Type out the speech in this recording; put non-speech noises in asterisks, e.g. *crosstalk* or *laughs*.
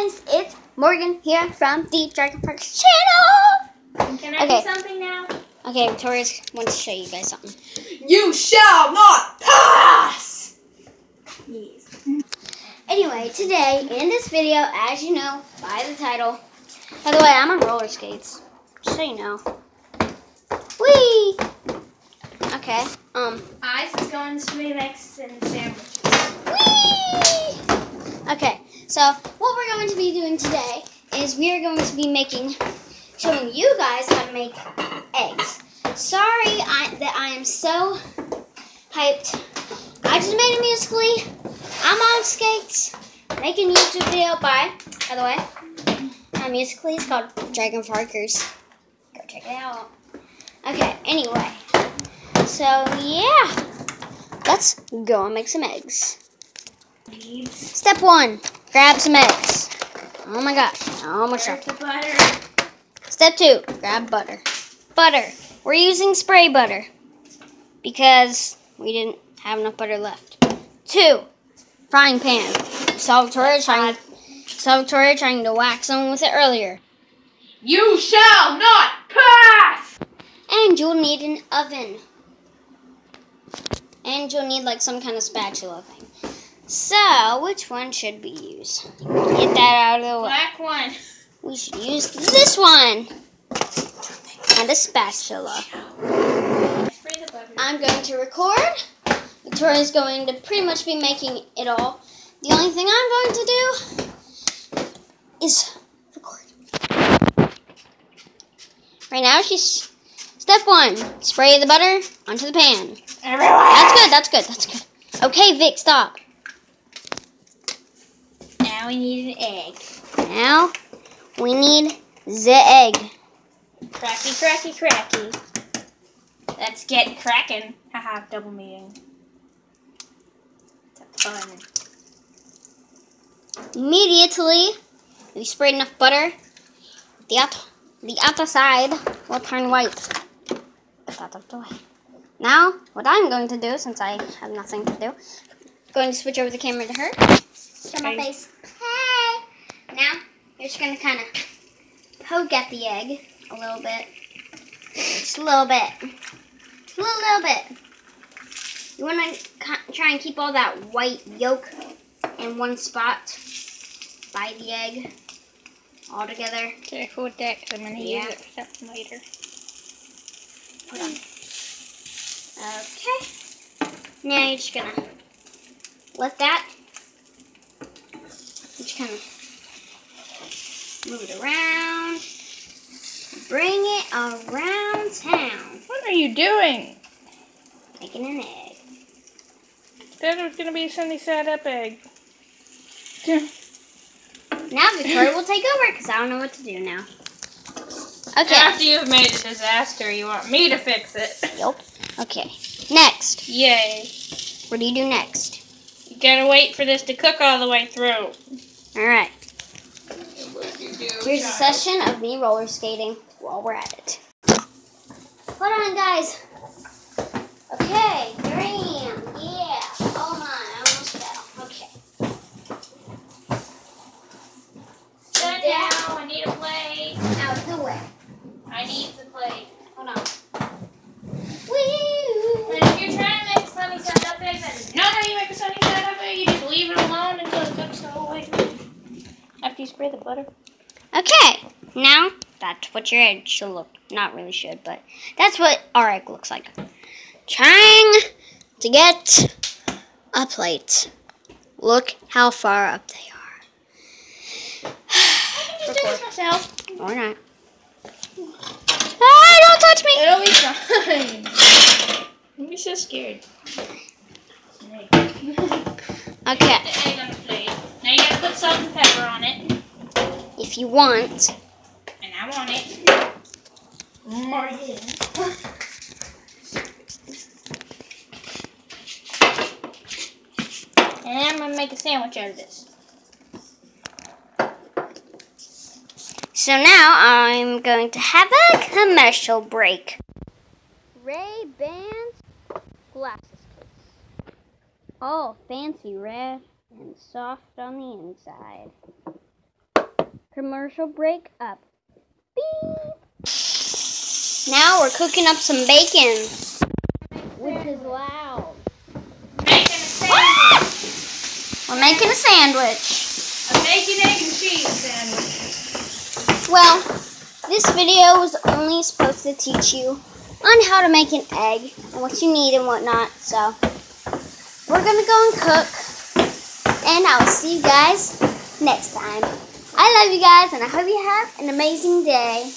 guys, it's Morgan here from the Dragon Parks channel. Can I Okay. do something now? Okay, Victoria wants to show you guys something. You shall not pass! Yes. Anyway, today in this video, as you know by the title, by the way, I'm on roller skates, just so you know. Whee! Okay, um, Ice is going to be Mexican sandwiches. Whee! Okay, so what we're going to be doing today is we are going to be making, showing you guys how to make eggs. Sorry I, that I am so hyped. I just made a musical.ly. I'm on skates, making YouTube video by, by the way, my musical.ly is called Dragon Parkers. Go check it out. Okay, anyway, so yeah, let's go and make some eggs. Step one, grab some eggs. Oh my gosh, I almost dropped the butter. Step two, grab butter. Butter. We're using spray butter because we didn't have enough butter left. Two, frying pan. Saw Victoria trying, saw Victoria trying to wax someone with it earlier. You shall not pass! And you'll need an oven. And you'll need like some kind of spatula thing. So, which one should we use? Get that out of the way. Black one. We should use this one. And a spatula. Spray the butter. I'm going to record. Victoria's going to pretty much be making it all. The only thing I'm going to do is record. Right now, she's step one: spray the butter onto the pan. Everywhere. That's good. That's good. That's good. Okay, Vic, stop. We need an egg. Now we need the egg. Cracky, cracky, cracky. Let's get cracking. Haha, double meeting. That's fun. Immediately, we sprayed enough butter. The out, the outer side will turn white. Out of the way. Now, what I'm going to do, since I have nothing to do, going to switch over the camera to her. Show my face. Hey! Now, you're just going to kind of poke at the egg a little bit. Just a little bit. Just a little, little bit. You want to try and keep all that white yolk in one spot by the egg all together. Careful with that because I'm going to Yeah. use it for something later. Put on. Okay. Now you're just gonna let that. Kind of move it around. Bring it around town. What are you doing? Making an egg. That was going to be a sunny side up egg. *laughs* Now Victoria will take over because I don't know what to do now. Okay. After you've made a disaster, you want me to fix it. Yep. Okay. Next. Yay. What do you do next? You gotta wait for this to cook all the way through. All right. Here's a session of me roller skating while we're at it. Hold on, guys. Okay, here I am. Yeah. Oh my, I almost fell. Okay. Sit down, I need a plate. Out of the way. I need the plate. Hold on. Woo! And if you're trying to make a sunny side up egg, that's not how you make a sunny side up egg. You just leave it alone until it cooks the whole way through. After you spray the butter. Okay, now that's what your egg should look. Not really should, but that's what our egg looks like. Trying to get a plate. Look how far up they are. *sighs* I can just do this myself. Or not. Ah, don't touch me! It'll be fine. I'm so scared. Okay, The egg on the plate. Now you gotta put salt and pepper on it. If you want, And I want it. More than. And I'm gonna make a sandwich out of this. So now I'm going to have a commercial break. Ray Bans glasses case. Oh, fancy red and soft on the inside. Commercial break up. Beep. Now we're cooking up some bacon, which is loud. Making a sandwich. We're making a sandwich. A bacon, egg, and cheese sandwich. Well, this video was only supposed to teach you on how to make an egg and what you need and whatnot. So we're gonna go and cook, and I'll see you guys next time. I love you guys, and I hope you have an amazing day.